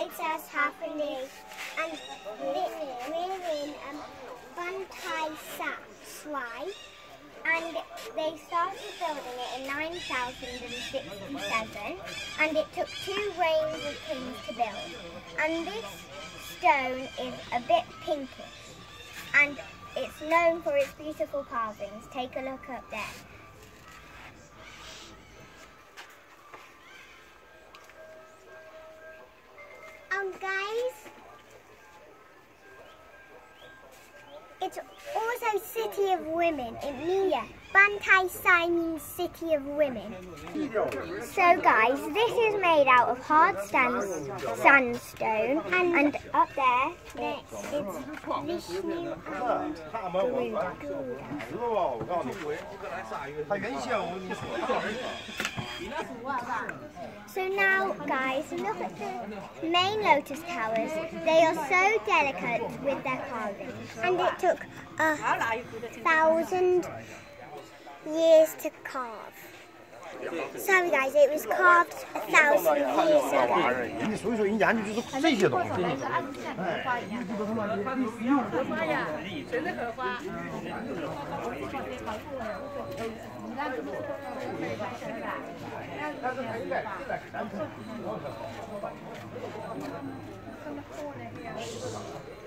It says happily, and we're in um, Banteay Srei, and they started building it in 9067, and it took two reigns of kings to build. And this stone is a bit pinkish, and it's known for its beautiful carvings. Take a look up there. It's also City of Women in Mia. Banteay Srei means City of Women. So guys, this is made out of hard stand sandstone and, and up there, there it's Vishnu and. So now, guys, look at the main lotus towers. They are so delicate with their carving. And it took a thousand years to carve. Sorry guys, it was carved a thousand years ago. 人家所以说人研究就是这些东西。So the particular interest, there's three lotus towers and library. of the royal palace. The flint is of stone,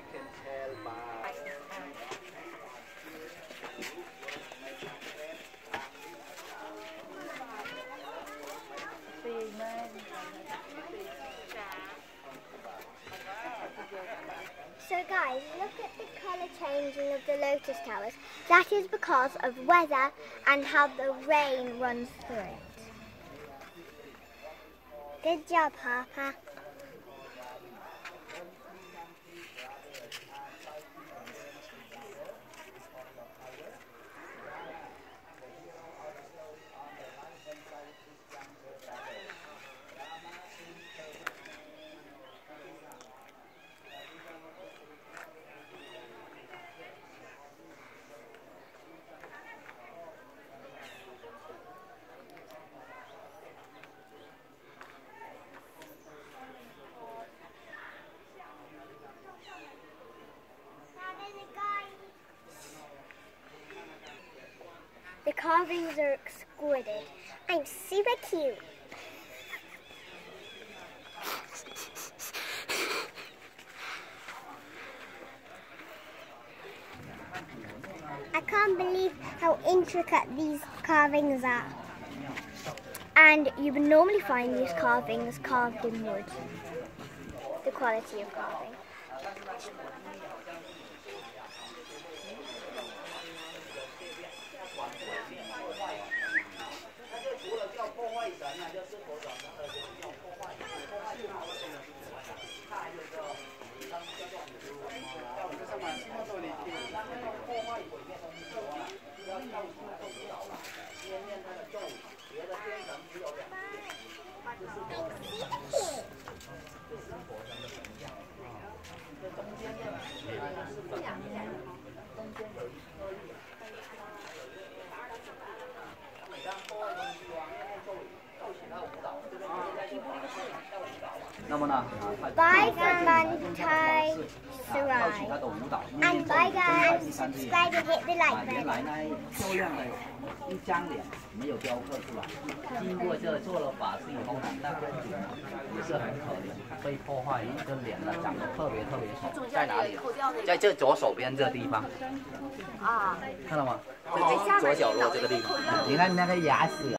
look at the colour changing of the lotus towers. That is because of weather and how the rain runs through it. Good job, Harper. The carvings are exquisite. I'm super cute. I can't believe how intricate these carvings are. And you would normally find these carvings carved in wood. The quality of carving one way, one way. Bye, Mantai Sarai. And bye, guys. Subscribe and hit the like 原 button. 来呢，漂亮的一张脸没有雕刻出来，经过这做了法事以后呢，那公主呢也是很可怜，被破坏一个脸呢长得特别特别丑，在哪里？在这左手边这个地方，啊，看到吗？这左角落这个地方，你看那个牙齿